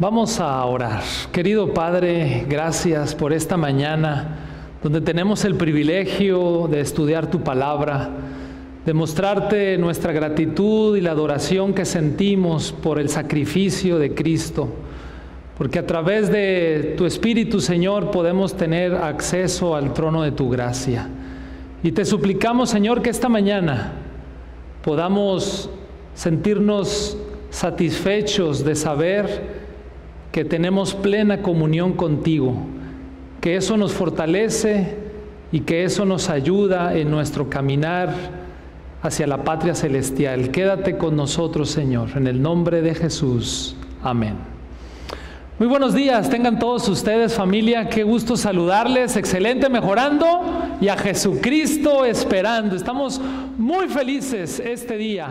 Vamos a orar. Querido Padre, gracias por esta mañana donde tenemos el privilegio de estudiar tu palabra, de mostrarte nuestra gratitud y la adoración que sentimos por el sacrificio de Cristo, porque a través de tu Espíritu, Señor, podemos tener acceso al trono de tu gracia. Y te suplicamos, Señor, que esta mañana podamos sentirnos satisfechos de saber que tenemos plena comunión contigo, que eso nos fortalece y que eso nos ayuda en nuestro caminar hacia la patria celestial. Quédate con nosotros, Señor, en el nombre de Jesús. Amén. Muy buenos días, tengan todos ustedes familia, qué gusto saludarles, excelente mejorando y a Jesucristo esperando. Estamos muy felices este día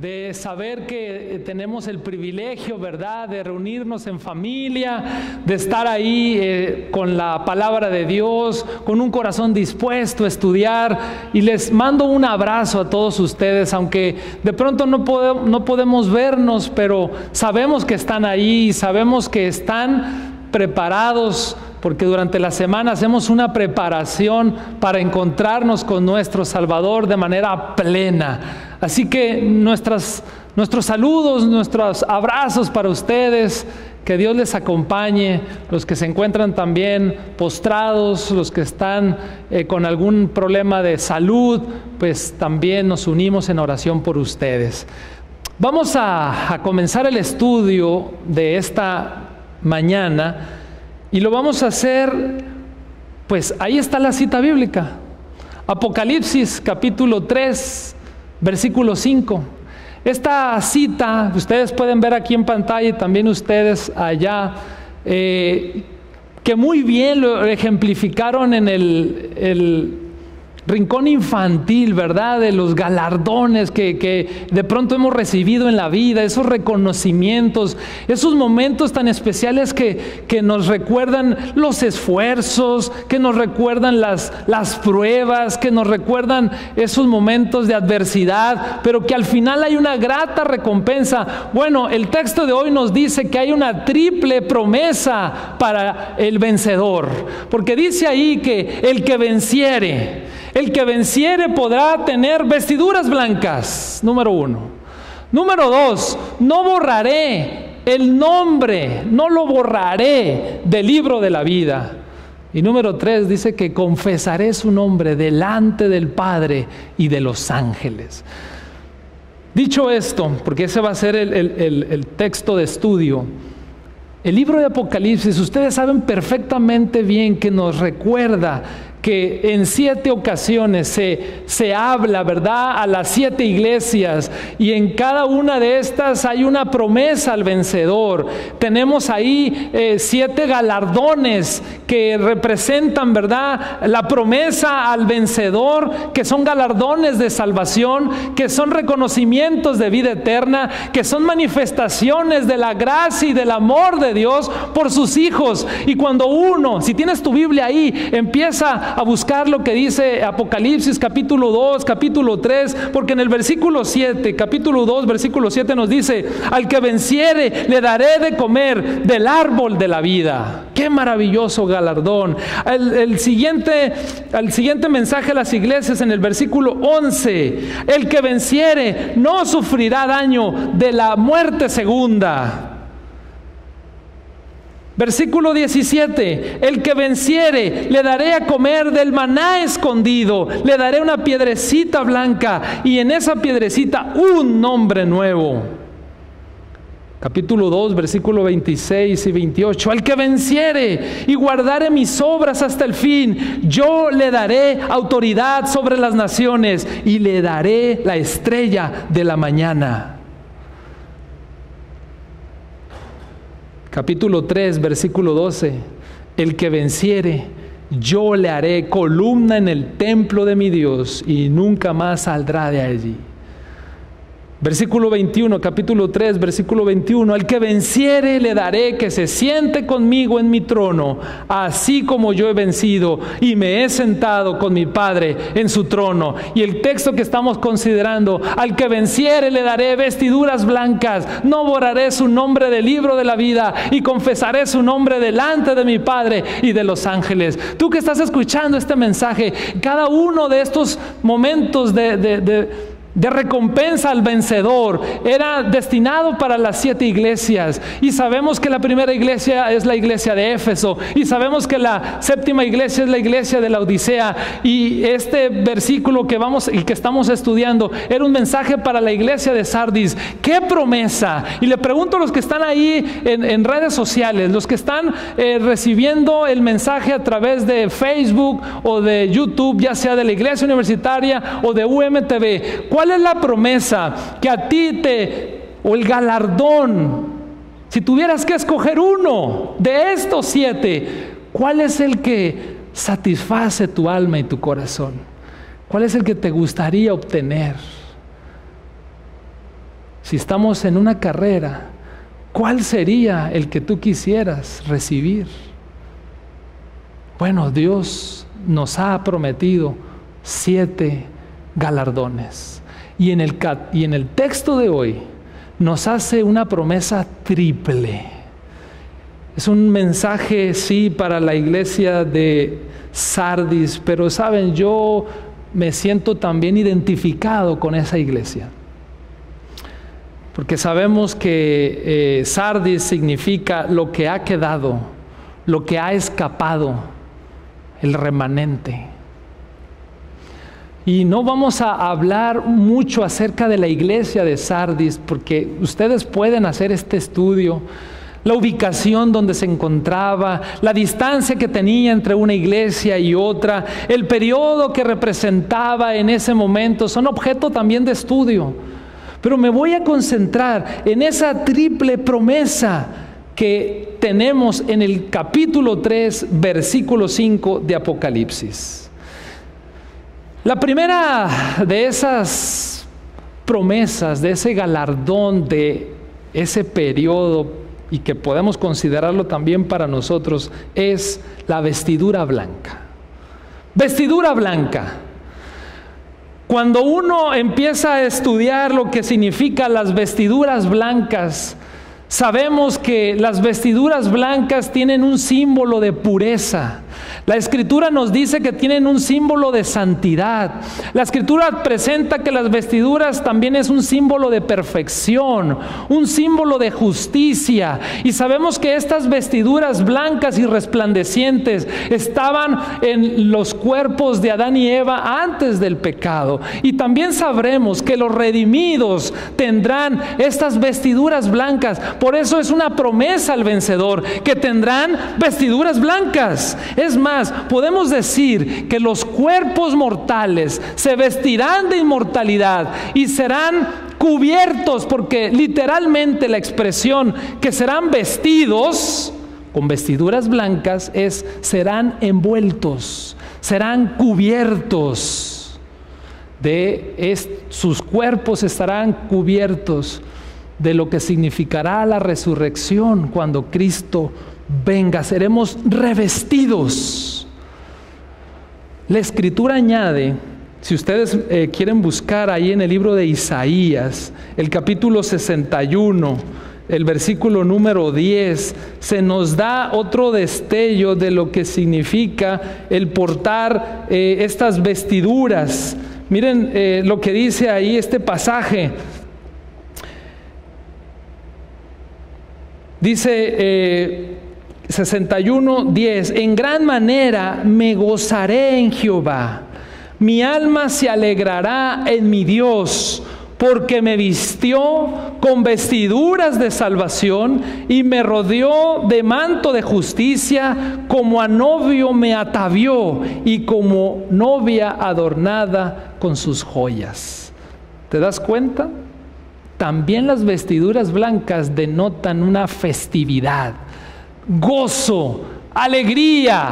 de saber que eh, tenemos el privilegio, ¿verdad?, de reunirnos en familia, de estar ahí eh, con la palabra de Dios, con un corazón dispuesto a estudiar. Y les mando un abrazo a todos ustedes, aunque de pronto no, podemos, no podemos vernos, pero sabemos que están ahí, sabemos que están preparados porque durante la semana hacemos una preparación para encontrarnos con nuestro Salvador de manera plena. Así que nuestros saludos, nuestros abrazos para ustedes, que Dios les acompañe, los que se encuentran también postrados, los que están eh, con algún problema de salud, pues también nos unimos en oración por ustedes. Vamos a, a comenzar el estudio de esta mañana y lo vamos a hacer, pues ahí está la cita bíblica. Apocalipsis capítulo 3, versículo 5. Esta cita, ustedes pueden ver aquí en pantalla y también ustedes allá, eh, que muy bien lo ejemplificaron en el, el rincón infantil, ¿verdad? De los galardones que, de pronto hemos recibido en la vida, esos reconocimientos, esos momentos tan especiales que, nos recuerdan los esfuerzos, que nos recuerdan las pruebas, que nos recuerdan esos momentos de adversidad, pero que al final hay una grata recompensa. Bueno, el texto de hoy nos dice que hay una triple promesa para el vencedor, porque dice ahí que el que venciere, el que venciere podrá tener vestiduras blancas, número uno. Número dos, no borraré el nombre, no lo borraré del libro de la vida. Y número tres dice que confesaré su nombre delante del Padre y de los ángeles. Dicho esto, porque ese va a ser el, el texto de estudio, el libro de Apocalipsis, ustedes saben perfectamente bien que nos recuerda que en siete ocasiones se, se, habla, ¿verdad?, a las siete iglesias y en cada una de estas hay una promesa al vencedor. Tenemos ahí eh, siete galardones que representan, ¿verdad?, la promesa al vencedor, que son galardones de salvación, que son reconocimientos de vida eterna, que son manifestaciones de la gracia y del amor de Dios por sus hijos. Y cuando uno, si tienes tu Biblia ahí, empieza a buscar lo que dice Apocalipsis capítulo 2, capítulo 3, porque en el versículo 7, capítulo 2, versículo 7 nos dice, al que venciere le daré de comer del árbol de la vida. Qué maravilloso galardón. El, siguiente, el siguiente mensaje a las iglesias en el versículo 11, el que venciere no sufrirá daño de la muerte segunda. Versículo 17, el que venciere, le daré a comer del maná escondido, le daré una piedrecita blanca y en esa piedrecita un nombre nuevo. Capítulo 2, versículo 26 y 28. Al que venciere y guardare mis obras hasta el fin, yo le daré autoridad sobre las naciones y le daré la estrella de la mañana. Capítulo 3, versículo 12, el que venciere, yo le haré columna en el templo de mi Dios y nunca más saldrá de allí. Versículo 21, capítulo 3, versículo 21, al que venciere le daré que se siente conmigo en mi trono, así como yo he vencido y me he sentado con mi Padre en su trono. Y el texto que estamos considerando, al que venciere le daré vestiduras blancas, no borraré su nombre del libro de la vida y confesaré su nombre delante de mi Padre y de los ángeles. Tú que estás escuchando este mensaje, cada uno de estos momentos de... de, de de recompensa al vencedor. Era destinado para las siete iglesias. Y sabemos que la primera iglesia es la iglesia de Éfeso. Y sabemos que la séptima iglesia es la iglesia de la Odisea. Y este versículo que vamos y que estamos estudiando era un mensaje para la iglesia de Sardis. ¡Qué promesa! Y le pregunto a los que están ahí en, redes sociales, los que están eh, recibiendo el mensaje a través de Facebook o de YouTube, ya sea de la iglesia universitaria o de UMTV. ¿Cuál es la promesa que a ti te, o el galardón, si tuvieras que escoger uno de estos siete, ¿cuál es el que satisface tu alma y tu corazón? ¿Cuál es el que te gustaría obtener? Si estamos en una carrera, ¿cuál sería el que tú quisieras recibir? Bueno, Dios nos ha prometido siete galardones. Y en el, y en el texto de hoy nos hace una promesa triple. Es un mensaje, sí, para la iglesia de Sardis, pero saben, yo me siento también identificado con esa iglesia. Porque sabemos que eh, Sardis significa lo que ha quedado, lo que ha escapado, el remanente. Y no vamos a hablar mucho acerca de la iglesia de Sardis, porque ustedes pueden hacer este estudio, la ubicación donde se encontraba, la distancia que tenía entre una iglesia y otra, el periodo que representaba en ese momento, son objeto también de estudio. Pero me voy a concentrar en esa triple promesa que tenemos en el capítulo 3, versículo 5 de Apocalipsis. La primera de esas promesas, de ese galardón, de ese periodo, y que podemos considerarlo también para nosotros, es la vestidura blanca. Vestidura blanca. Cuando uno empieza a estudiar lo que significa las vestiduras blancas, sabemos que las vestiduras blancas tienen un símbolo de pureza, la escritura nos dice que tienen un símbolo de santidad. La escritura presenta que las vestiduras también es un símbolo de perfección, un símbolo de justicia. Y sabemos que estas vestiduras blancas y resplandecientes estaban en los cuerpos de Adán y Eva antes del pecado. Y también sabremos que los redimidos tendrán estas vestiduras blancas. Por eso es una promesa al vencedor, que tendrán vestiduras blancas. Más, podemos decir que los cuerpos mortales se vestirán de inmortalidad y serán cubiertos, porque literalmente la expresión que serán vestidos con vestiduras blancas es serán envueltos, serán cubiertos. De sus cuerpos estarán cubiertos de lo que significará la resurrección cuando Cristo venga, seremos revestidos. La escritura añade, si ustedes eh, quieren buscar ahí en el libro de Isaías, el capítulo 61, el versículo número 10, se nos da otro destello de lo que significa el portar eh, estas vestiduras. Miren eh, lo que dice ahí este pasaje. Dice, 61, 10. En gran manera me gozaré en Jehová. Mi alma se alegrará en mi Dios, porque me vistió con vestiduras de salvación y me rodeó de manto de justicia, como a novio me atavió y como novia adornada con sus joyas. ¿Te das cuenta? También las vestiduras blancas denotan una festividad gozo, alegría.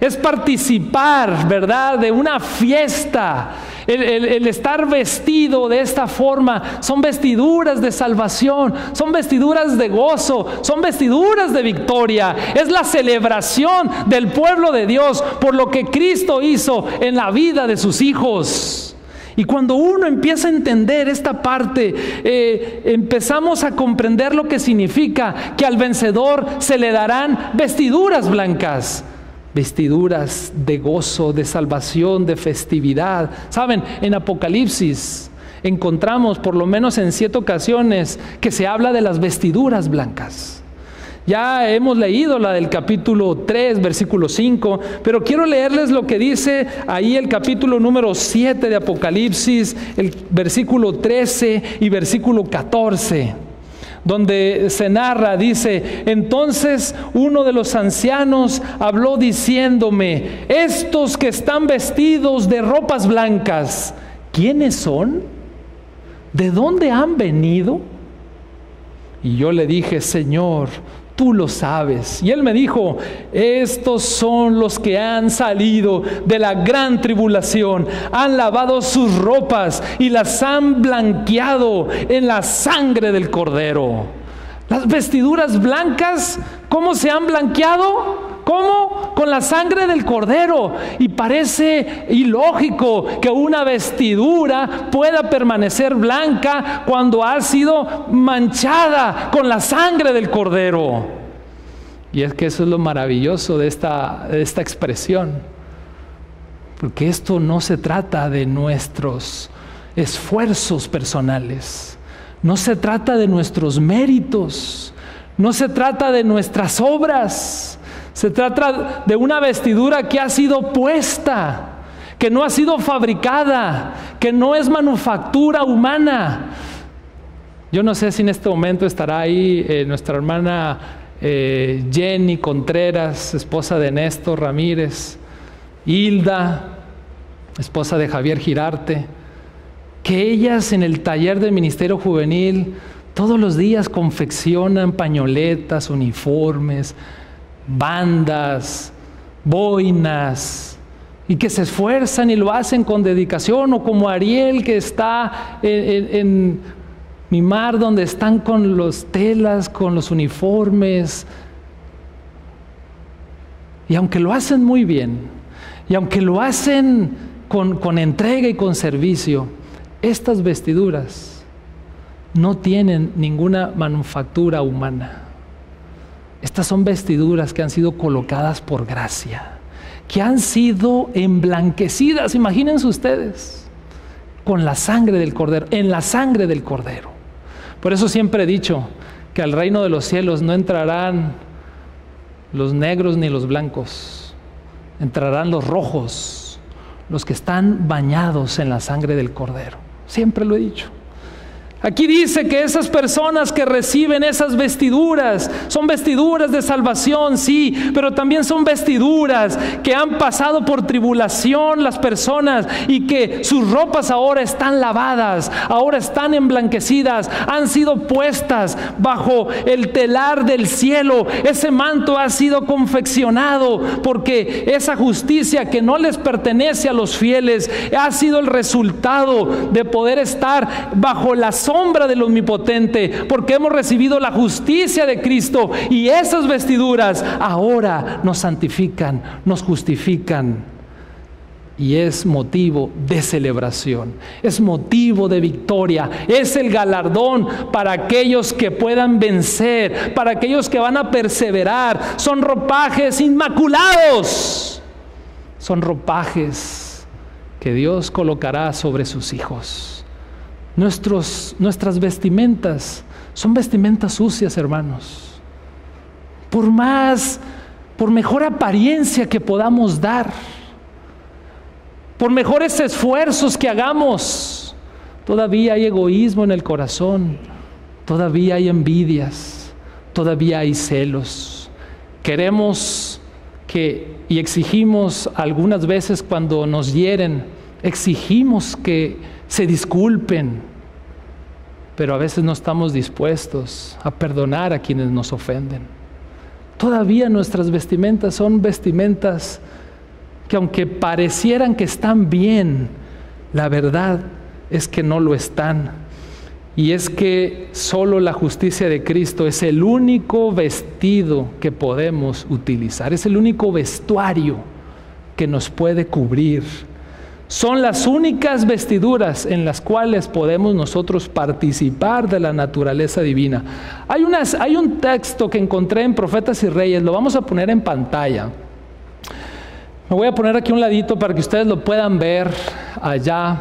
Es participar, ¿verdad?, de una fiesta. el, estar vestido de esta forma, son vestiduras de salvación, son vestiduras de gozo, son vestiduras de victoria. Es la celebración del pueblo de Dios por lo que Cristo hizo en la vida de sus hijos. Y cuando uno empieza a entender esta parte, eh, empezamos a comprender lo que significa que al vencedor se le darán vestiduras blancas vestiduras de gozo, de salvación, de festividad. Saben, en Apocalipsis encontramos por lo menos en siete ocasiones que se habla de las vestiduras blancas. Ya hemos leído la del capítulo 3, versículo 5, pero quiero leerles lo que dice ahí el capítulo número 7 de Apocalipsis, el versículo 13 y versículo 14 donde se narra, dice, entonces uno de los ancianos habló diciéndome, estos que están vestidos de ropas blancas, ¿quiénes son? ¿De dónde han venido? Y yo le dije, Señor, tú lo sabes. Y él me dijo, estos son los que han salido de la gran tribulación, han lavado sus ropas y las han blanqueado en la sangre del cordero. Las vestiduras blancas, ¿cómo se han blanqueado? ¿Cómo? Con la sangre del cordero. Y parece ilógico que una vestidura pueda permanecer blanca cuando ha sido manchada con la sangre del cordero. Y es que eso es lo maravilloso de esta, de esta expresión. Porque esto no se trata de nuestros esfuerzos personales. No se trata de nuestros méritos. No se trata de nuestras obras se trata de una vestidura que ha sido puesta, que no ha sido fabricada, que no es manufactura humana. Yo no sé si en este momento estará ahí eh, nuestra hermana eh, Jenny Contreras, esposa de Néstor Ramírez, Hilda, esposa de Javier Girarte, que ellas en el taller del Ministerio Juvenil todos los días confeccionan pañoletas, uniformes, bandas, boinas, y que se esfuerzan y lo hacen con dedicación, o como Ariel que está en, mi mar donde están con los telas, con los uniformes. Y aunque lo hacen muy bien, y aunque lo hacen con, con entrega y con servicio, estas vestiduras no tienen ninguna manufactura humana. Estas son vestiduras que han sido colocadas por gracia, que han sido emblanquecidas, imagínense ustedes, con la sangre del cordero, en la sangre del cordero. Por eso siempre he dicho que al reino de los cielos no entrarán los negros ni los blancos, entrarán los rojos, los que están bañados en la sangre del cordero. Siempre lo he dicho. Aquí dice que esas personas que reciben esas vestiduras son vestiduras de salvación, sí, pero también son vestiduras que han pasado por tribulación las personas y que sus ropas ahora están lavadas, ahora están emblanquecidas, han sido puestas bajo el telar del cielo. Ese manto ha sido confeccionado porque esa justicia que no les pertenece a los fieles ha sido el resultado de poder estar bajo las sombra del Omnipotente, porque hemos recibido la justicia de Cristo y esas vestiduras ahora nos santifican, nos justifican. Y es motivo de celebración, es motivo de victoria, es el galardón para aquellos que puedan vencer, para aquellos que van a perseverar. Son ropajes inmaculados, son ropajes que Dios colocará sobre sus hijos. Nuestros, nuestras vestimentas son vestimentas sucias, hermanos. Por más, por mejor apariencia que podamos dar, por mejores esfuerzos que hagamos, todavía hay egoísmo en el corazón, todavía hay envidias, todavía hay celos. Queremos que, y exigimos algunas veces cuando nos hieren, exigimos que se disculpen, pero a veces no estamos dispuestos a perdonar a quienes nos ofenden. Todavía nuestras vestimentas son vestimentas que aunque parecieran que están bien, La verdad es que no lo están. Y es que solo la justicia de Cristo es el único vestido que podemos utilizar, es el único vestuario que nos puede cubrir. Son las únicas vestiduras en las cuales podemos nosotros participar de la naturaleza divina. Hay, un texto que encontré en Profetas y Reyes, lo vamos a poner en pantalla. Me voy a poner aquí un ladito para que ustedes lo puedan ver allá.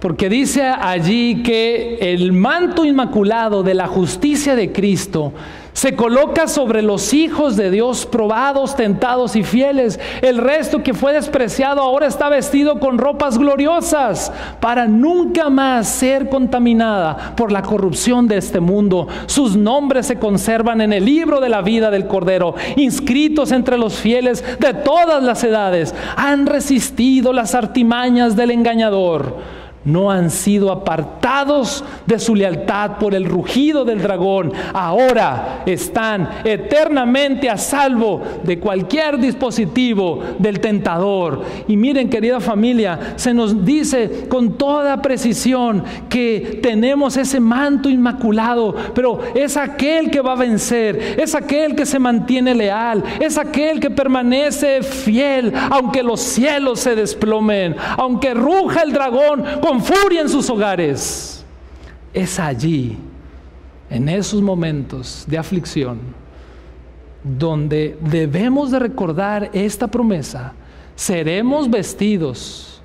Porque dice allí que el manto inmaculado de la justicia de Cristo se coloca sobre los hijos de Dios probados, tentados y fieles. El resto que fue despreciado ahora está vestido con ropas gloriosas para nunca más ser contaminada por la corrupción de este mundo. Sus nombres se conservan en el libro de la vida del Cordero, inscritos entre los fieles de todas las edades. Han resistido las artimañas del engañador no han sido apartados de su lealtad por el rugido del dragón. Ahora están eternamente a salvo de cualquier dispositivo del tentador. Y miren, querida familia, se nos dice con toda precisión que tenemos ese manto inmaculado, pero es aquel que va a vencer, es aquel que se mantiene leal, es aquel que permanece fiel, aunque los cielos se desplomen, aunque ruja el dragón con furia en sus hogares. Es allí, en esos momentos de aflicción, donde debemos de recordar esta promesa. Seremos vestidos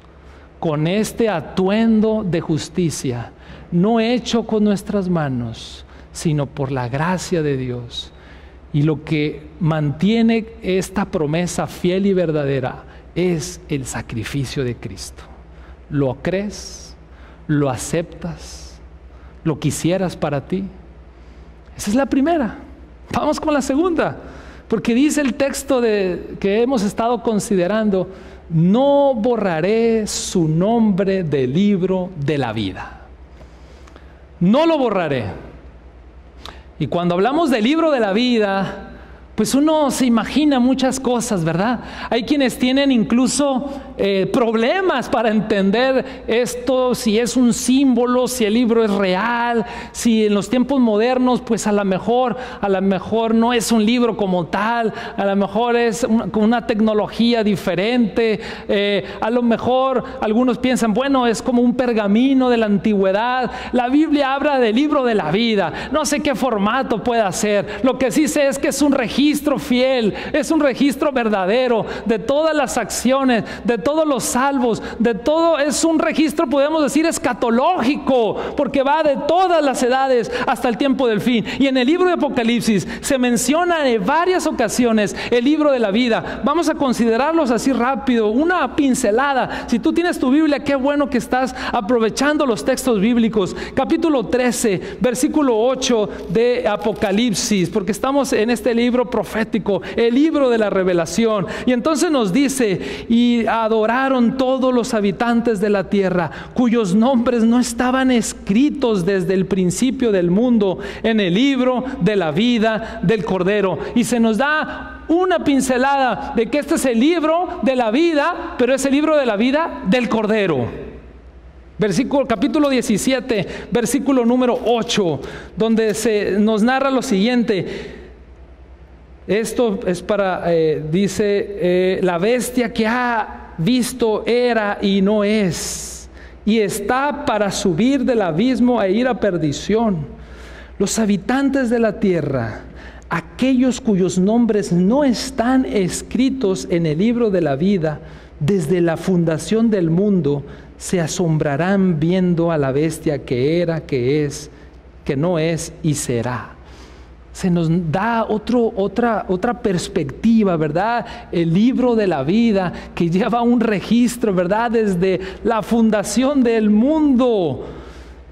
con este atuendo de justicia, no hecho con nuestras manos, sino por la gracia de Dios. Y lo que mantiene esta promesa fiel y verdadera es el sacrificio de Cristo. ¿Lo crees? ¿Lo aceptas? ¿Lo quisieras para ti? Esa es la primera. Vamos con la segunda. Porque dice el texto de, que hemos estado considerando, no borraré su nombre del libro de la vida. No lo borraré. Y cuando hablamos del libro de la vida, pues uno se imagina muchas cosas, ¿verdad? Hay quienes tienen incluso eh, problemas para entender esto, si es un símbolo, si el libro es real, si en los tiempos modernos, pues a lo mejor, a lo mejor no es un libro como tal, a lo mejor es con una tecnología diferente, eh, a lo mejor algunos piensan, bueno, es como un pergamino de la antigüedad. La Biblia habla del libro de la vida, no sé qué formato pueda ser, lo que sí sé es que es un registro registro fiel, es un registro verdadero de todas las acciones, de todos los salvos, de todo, es un registro, podemos decir, escatológico, porque va de todas las edades hasta el tiempo del fin. Y en el libro de Apocalipsis se menciona en varias ocasiones el libro de la vida. Vamos a considerarlos así rápido, una pincelada. Si tú tienes tu Biblia, qué bueno que estás aprovechando los textos bíblicos. Capítulo 13, versículo 8 de Apocalipsis, porque estamos en este libro profético, el libro de la revelación. Y entonces nos dice, y adoraron todos los habitantes de la tierra, cuyos nombres no estaban escritos desde el principio del mundo en el libro de la vida del Cordero. Y se nos da una pincelada de que este es el libro de la vida, pero es el libro de la vida del Cordero. Versículo, capítulo 17, versículo número 8, donde se nos narra lo siguiente. Esto es para, eh, dice, eh, la bestia que ha visto era y no es, y está para subir del abismo e ir a perdición. Los habitantes de la tierra, aquellos cuyos nombres no están escritos en el libro de la vida, desde la fundación del mundo, se asombrarán viendo a la bestia que era, que es, que no es y será se nos da otra, otra perspectiva, ¿verdad? El libro de la vida que lleva un registro, ¿verdad? Desde la fundación del mundo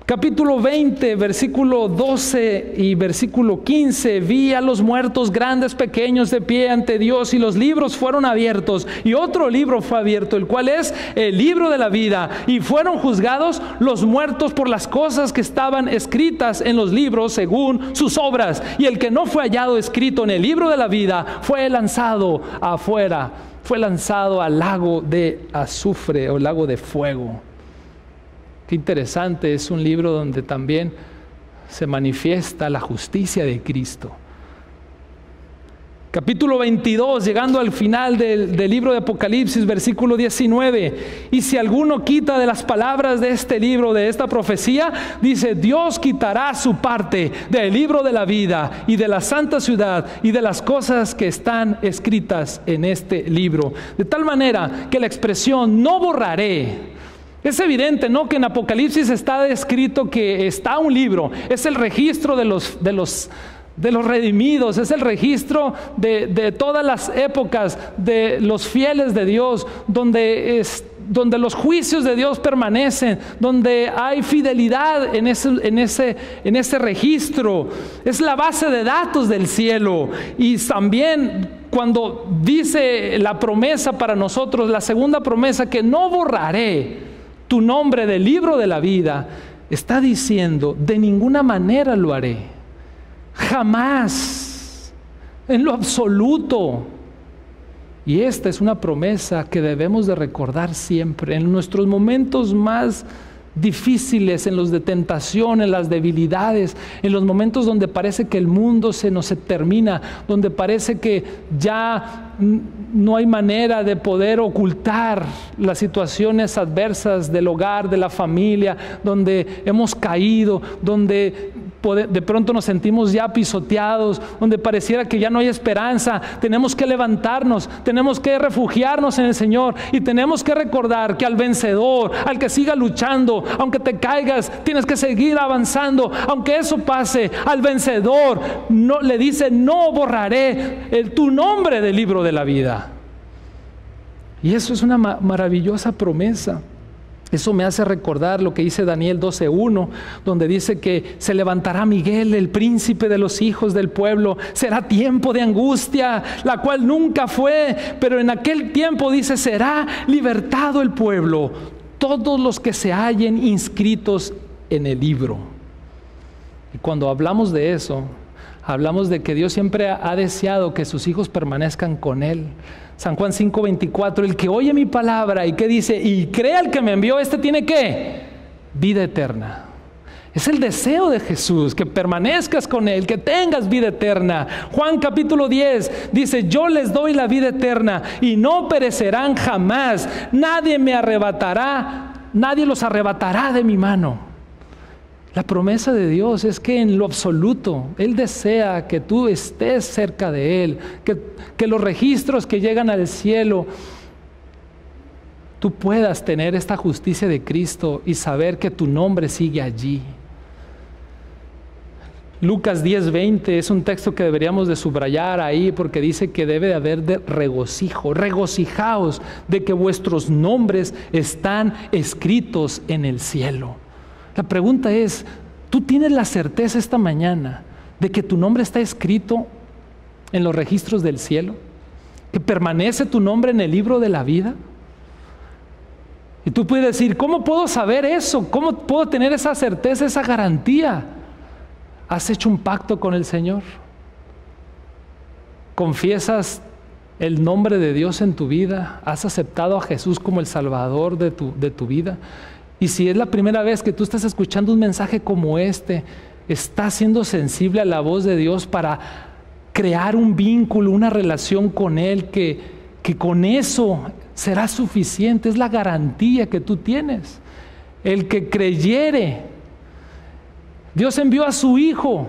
Capítulo 20, versículo 12 y versículo 15, vi a los muertos grandes, pequeños de pie ante Dios y los libros fueron abiertos y otro libro fue abierto, el cual es el libro de la vida. Y fueron juzgados los muertos por las cosas que estaban escritas en los libros según sus obras. Y el que no fue hallado escrito en el libro de la vida fue lanzado afuera, fue lanzado al lago de azufre o lago de fuego. Qué interesante, es un libro donde también se manifiesta la justicia de Cristo. Capítulo 22, llegando al final del, libro de Apocalipsis, versículo 19. Y si alguno quita de las palabras de este libro, de esta profecía, dice, Dios quitará su parte del libro de la vida y de la santa ciudad y de las cosas que están escritas en este libro. De tal manera que la expresión no borraré es evidente, ¿no? Que en Apocalipsis está descrito que está un libro, es el registro de los, de los de los redimidos, es el registro de, todas las épocas de los fieles de Dios, donde, es, donde los juicios de Dios permanecen, donde hay fidelidad en ese, en, ese, en ese registro. Es la base de datos del cielo. Y también cuando dice la promesa para nosotros, la segunda promesa, que no borraré tu nombre del libro de la vida, está diciendo, de ninguna manera lo haré. Jamás, en lo absoluto. Y esta es una promesa que debemos de recordar siempre, en nuestros momentos más difíciles, en los de tentación, en las debilidades, en los momentos donde parece que el mundo se nos termina, donde parece que ya no hay manera de poder ocultar las situaciones adversas del hogar, de la familia, donde hemos caído, donde de pronto nos sentimos ya pisoteados, donde pareciera que ya no hay esperanza, tenemos que levantarnos, tenemos que refugiarnos en el Señor y tenemos que recordar que al vencedor, al que siga luchando, aunque te caigas, tienes que seguir avanzando, aunque eso pase, al vencedor no le dice, "No borraré el, tu nombre del libro de la vida." Y eso es una maravillosa promesa. Eso me hace recordar lo que dice Daniel 12.1, donde dice que se levantará Miguel, el príncipe de los hijos del pueblo. Será tiempo de angustia, la cual nunca fue, pero en aquel tiempo dice, será libertado el pueblo, todos los que se hallen inscritos en el libro. Y cuando hablamos de eso, hablamos de que Dios siempre ha deseado que sus hijos permanezcan con Él San Juan 5:24, el que oye mi palabra y que dice, y cree al que me envió, este tiene qué? Vida eterna. Es el deseo de Jesús, que permanezcas con Él, que tengas vida eterna. Juan capítulo 10 dice, yo les doy la vida eterna y no perecerán jamás. Nadie me arrebatará, nadie los arrebatará de mi mano. La promesa de Dios es que en lo absoluto Él desea que tú estés cerca de Él, que, los registros que llegan al cielo, tú puedas tener esta justicia de Cristo y saber que tu nombre sigue allí. Lucas 10:20 es un texto que deberíamos de subrayar ahí porque dice que debe de haber de regocijo, regocijaos de que vuestros nombres están escritos en el cielo. La pregunta es, ¿tú tienes la certeza esta mañana de que tu nombre está escrito en los registros del cielo? ¿Que permanece tu nombre en el libro de la vida? Y tú puedes decir, ¿cómo puedo saber eso? ¿Cómo puedo tener esa certeza, esa garantía? ¿Has hecho un pacto con el Señor? ¿Confiesas el nombre de Dios en tu vida? ¿Has aceptado a Jesús como el Salvador de tu, de tu vida? Y si es la primera vez que tú estás escuchando un mensaje como este, estás siendo sensible a la voz de Dios para crear un vínculo, una relación con Él, que, que con eso será suficiente, es la garantía que tú tienes. El que creyere, Dios envió a su Hijo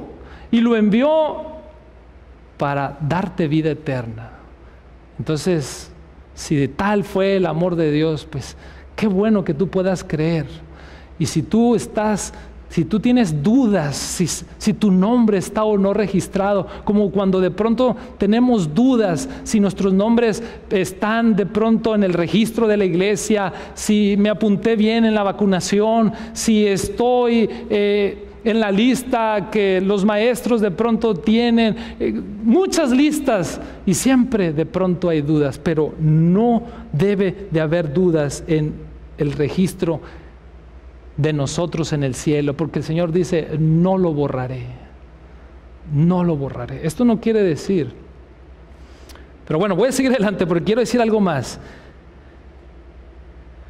y lo envió para darte vida eterna. Entonces, si de tal fue el amor de Dios, pues Qué bueno que tú puedas creer. Y si tú estás, si tú tienes dudas, si, si, tu nombre está o no registrado, como cuando de pronto tenemos dudas si nuestros nombres están de pronto en el registro de la iglesia, si me apunté bien en la vacunación, si estoy... Eh, en la lista que los maestros de pronto tienen, eh, muchas listas y siempre de pronto hay dudas, pero no debe de haber dudas en el registro de nosotros en el cielo, porque el Señor dice, no lo borraré, no lo borraré. Esto no quiere decir, pero bueno, voy a seguir adelante porque quiero decir algo más.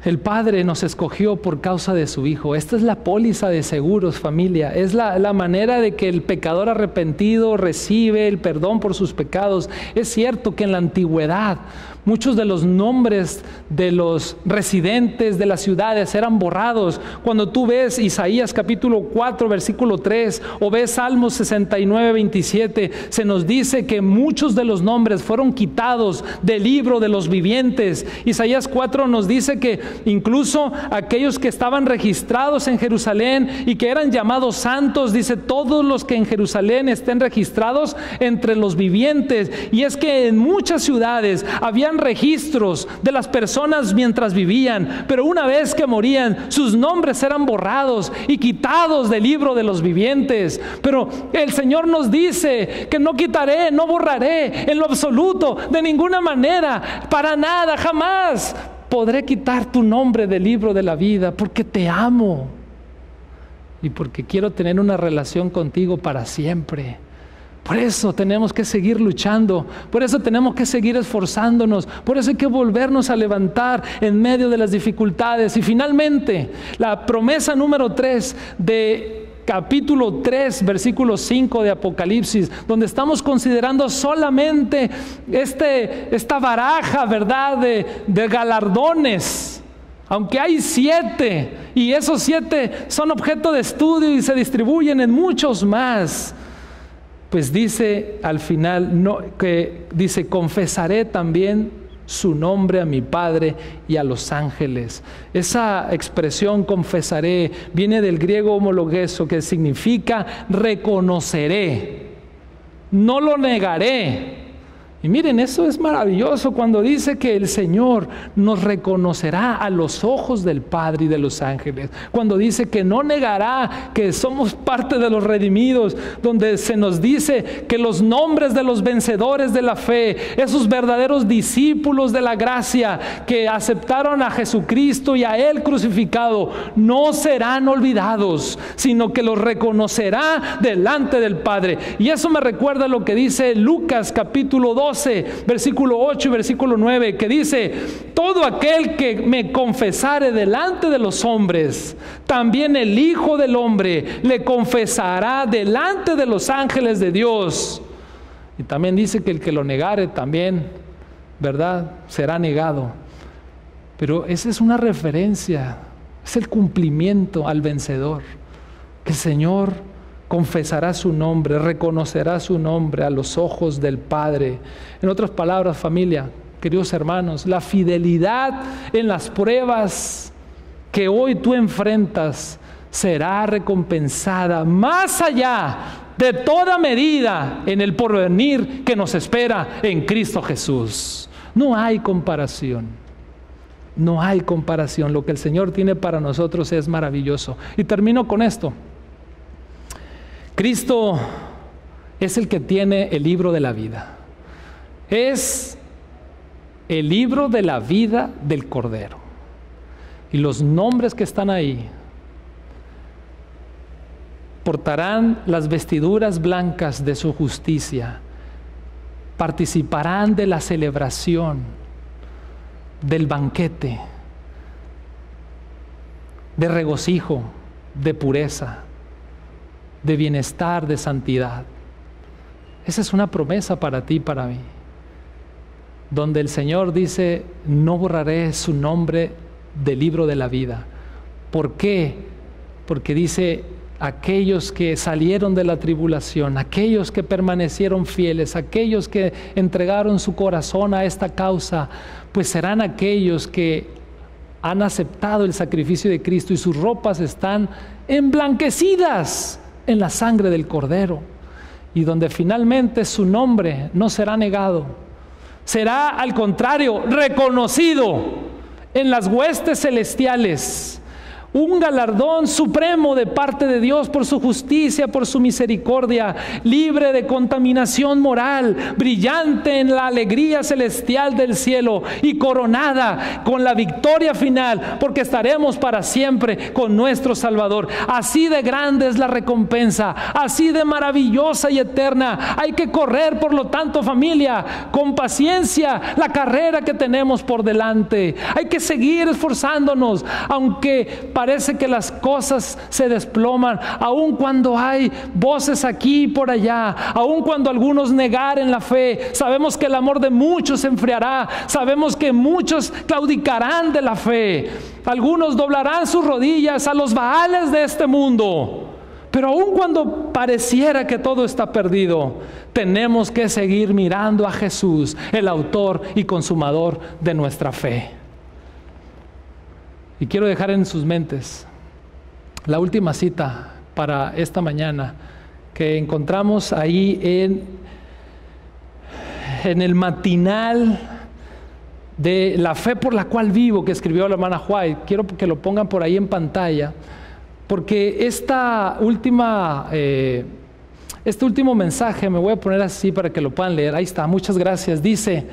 El Padre nos escogió por causa de su Hijo. Esta es la póliza de seguros, familia. Es la, la, manera de que el pecador arrepentido recibe el perdón por sus pecados. Es cierto que en la antigüedad Muchos de los nombres de los residentes de las ciudades eran borrados. Cuando tú ves Isaías capítulo 4, versículo 3, o ves Salmos 69, 27, se nos dice que muchos de los nombres fueron quitados del libro de los vivientes. Isaías 4 nos dice que incluso aquellos que estaban registrados en Jerusalén y que eran llamados santos, dice, todos los que en Jerusalén estén registrados entre los vivientes. Y es que en muchas ciudades había registros de las personas mientras vivían, pero una vez que morían, sus nombres eran borrados y quitados del libro de los vivientes. Pero el Señor nos dice que no quitaré, no borraré en lo absoluto, de ninguna manera, para nada, jamás podré quitar tu nombre del libro de la vida, porque te amo y porque quiero tener una relación contigo para siempre. Por eso tenemos que seguir luchando, por eso tenemos que seguir esforzándonos, por eso hay que volvernos a levantar en medio de las dificultades. Y finalmente, la promesa número 3 de capítulo 3, versículo 5 de Apocalipsis, donde estamos considerando solamente este, esta baraja, ¿verdad?, de, de galardones. Aunque hay siete, y esos siete son objeto de estudio y se distribuyen en muchos más pues dice al final no, que dice, confesaré también su nombre a mi Padre y a los ángeles. Esa expresión confesaré viene del griego homologueso que significa reconoceré, no lo negaré, y miren, eso es maravilloso cuando dice que el Señor nos reconocerá a los ojos del Padre y de los ángeles. Cuando dice que no negará que somos parte de los redimidos, donde se nos dice que los nombres de los vencedores de la fe, esos verdaderos discípulos de la gracia que aceptaron a Jesucristo y a Él crucificado, no serán olvidados, sino que los reconocerá delante del Padre. Y eso me recuerda lo que dice Lucas capítulo 2 versículo 8 y versículo 9, que dice, todo aquel que me confesare delante de los hombres, también el Hijo del Hombre le confesará delante de los ángeles de Dios. Y también dice que el que lo negare también, ¿verdad? Será negado. Pero esa es una referencia, es el cumplimiento al vencedor. Que el Señor confesará su nombre, reconocerá su nombre a los ojos del Padre. En otras palabras, familia, queridos hermanos, la fidelidad en las pruebas que hoy tú enfrentas será recompensada más allá de toda medida en el porvenir que nos espera en Cristo Jesús. No hay comparación. No hay comparación. Lo que el Señor tiene para nosotros es maravilloso. Y termino con esto. Cristo es el que tiene el libro de la vida. Es el libro de la vida del Cordero. Y los nombres que están ahí portarán las vestiduras blancas de su justicia, participarán de la celebración, del banquete, de regocijo, de pureza de bienestar, de santidad. Esa es una promesa para ti y para mí. Donde el Señor dice, no borraré su nombre del libro de la vida. ¿Por qué? Porque dice, aquellos que salieron de la tribulación, aquellos que permanecieron fieles, aquellos que entregaron su corazón a esta causa, pues serán aquellos que han aceptado el sacrificio de Cristo y sus ropas están emblanquecidas en la sangre del Cordero y donde finalmente su nombre no será negado. Será al contrario reconocido en las huestes celestiales. Un galardón supremo de parte de Dios por su justicia, por su misericordia, libre de contaminación moral, brillante en la alegría celestial del cielo y coronada con la victoria final, porque estaremos para siempre con nuestro Salvador. Así de grande es la recompensa, así de maravillosa y eterna. Hay que correr, por lo tanto, familia, con paciencia la carrera que tenemos por delante. Hay que seguir esforzándonos, aunque parece que las cosas se desploman, aun cuando hay voces aquí y por allá, aun cuando algunos negaren la fe, sabemos que el amor de muchos se enfriará, sabemos que muchos claudicarán de la fe, algunos doblarán sus rodillas a los baales de este mundo. Pero aun cuando pareciera que todo está perdido, tenemos que seguir mirando a Jesús, el autor y consumador de nuestra fe. Y quiero dejar en sus mentes la última cita para esta mañana que encontramos ahí en, en el matinal de La fe por la cual vivo que escribió la hermana White. Quiero que lo pongan por ahí en pantalla, porque esta última, eh, este último mensaje me voy a poner así para que lo puedan leer. Ahí está, muchas gracias. Dice,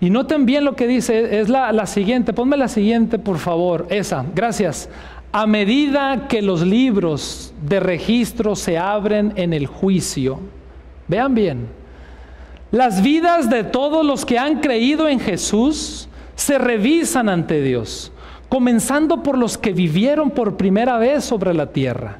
y noten bien lo que dice, es la, la siguiente, ponme la siguiente por favor, esa, gracias. A medida que los libros de registro se abren en el juicio, vean bien, las vidas de todos los que han creído en Jesús se revisan ante Dios, comenzando por los que vivieron por primera vez sobre la tierra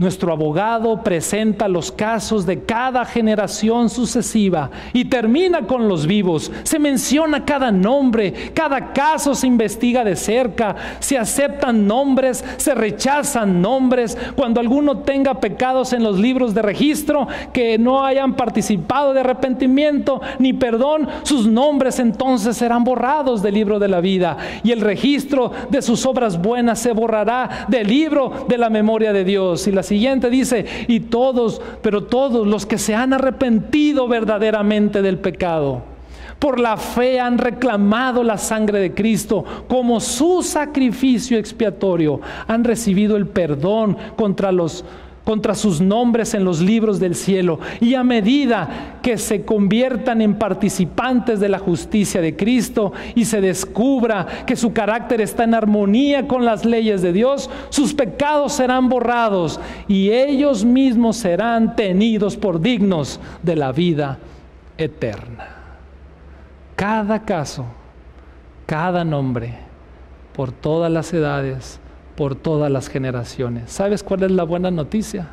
nuestro abogado presenta los casos de cada generación sucesiva y termina con los vivos. Se menciona cada nombre, cada caso se investiga de cerca, se aceptan nombres, se rechazan nombres. Cuando alguno tenga pecados en los libros de registro, que no hayan participado de arrepentimiento ni perdón, sus nombres entonces serán borrados del libro de la vida y el registro de sus obras buenas se borrará del libro de la memoria de Dios. Y las siguiente dice, y todos, pero todos los que se han arrepentido verdaderamente del pecado, por la fe han reclamado la sangre de Cristo como su sacrificio expiatorio, han recibido el perdón contra los contra sus nombres en los libros del cielo. Y a medida que se conviertan en participantes de la justicia de Cristo y se descubra que su carácter está en armonía con las leyes de Dios, sus pecados serán borrados y ellos mismos serán tenidos por dignos de la vida eterna. Cada caso, cada nombre, por todas las edades, por todas las generaciones. ¿Sabes cuál es la buena noticia?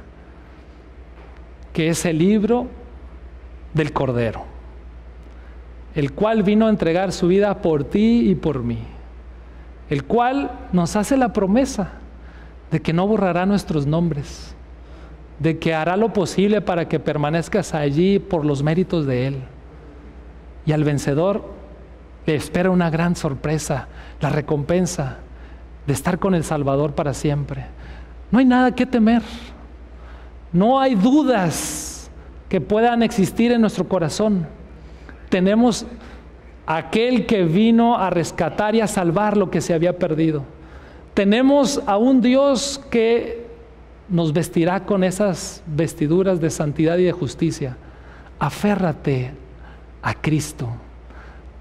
Que es el libro del Cordero, el cual vino a entregar su vida por ti y por mí, el cual nos hace la promesa de que no borrará nuestros nombres, de que hará lo posible para que permanezcas allí por los méritos de Él. Y al vencedor le espera una gran sorpresa, la recompensa de estar con el Salvador para siempre. No hay nada que temer. No hay dudas que puedan existir en nuestro corazón. Tenemos aquel que vino a rescatar y a salvar lo que se había perdido. Tenemos a un Dios que nos vestirá con esas vestiduras de santidad y de justicia. Aférrate a Cristo.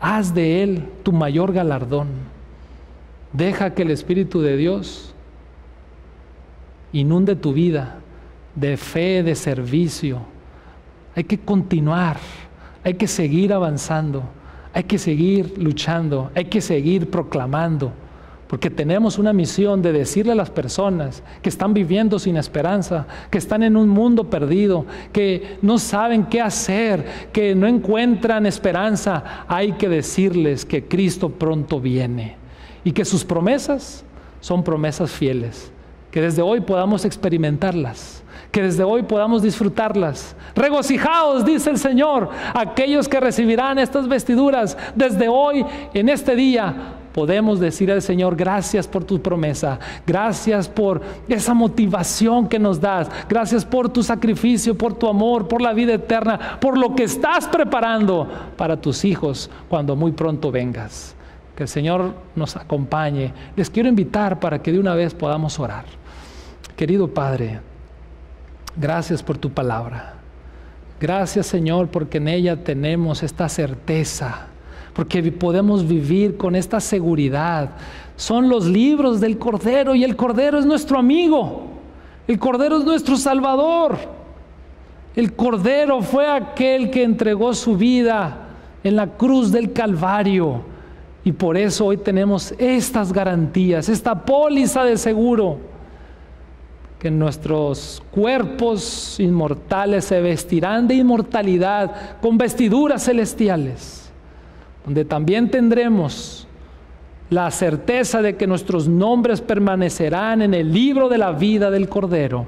Haz de Él tu mayor galardón. Deja que el Espíritu de Dios inunde tu vida de fe, de servicio. Hay que continuar, hay que seguir avanzando, hay que seguir luchando, hay que seguir proclamando, porque tenemos una misión de decirle a las personas que están viviendo sin esperanza, que están en un mundo perdido, que no saben qué hacer, que no encuentran esperanza, hay que decirles que Cristo pronto viene y que sus promesas son promesas fieles, que desde hoy podamos experimentarlas, que desde hoy podamos disfrutarlas. Regocijaos, dice el Señor, aquellos que recibirán estas vestiduras. Desde hoy, en este día, podemos decir al Señor, gracias por tu promesa, gracias por esa motivación que nos das, gracias por tu sacrificio, por tu amor, por la vida eterna, por lo que estás preparando para tus hijos cuando muy pronto vengas. Que el Señor nos acompañe. Les quiero invitar para que de una vez podamos orar. Querido Padre, gracias por tu palabra. Gracias Señor porque en ella tenemos esta certeza, porque podemos vivir con esta seguridad. Son los libros del Cordero y el Cordero es nuestro amigo. El Cordero es nuestro Salvador. El Cordero fue aquel que entregó su vida en la cruz del Calvario. Y por eso hoy tenemos estas garantías, esta póliza de seguro, que nuestros cuerpos inmortales se vestirán de inmortalidad con vestiduras celestiales, donde también tendremos la certeza de que nuestros nombres permanecerán en el libro de la vida del Cordero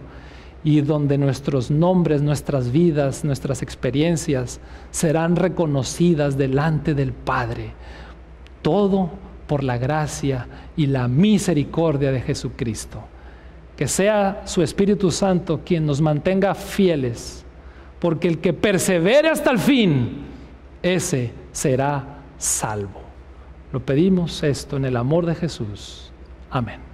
y donde nuestros nombres, nuestras vidas, nuestras experiencias serán reconocidas delante del Padre. Todo por la gracia y la misericordia de Jesucristo. Que sea su Espíritu Santo quien nos mantenga fieles, porque el que persevere hasta el fin, ese será salvo. Lo pedimos esto en el amor de Jesús. Amén.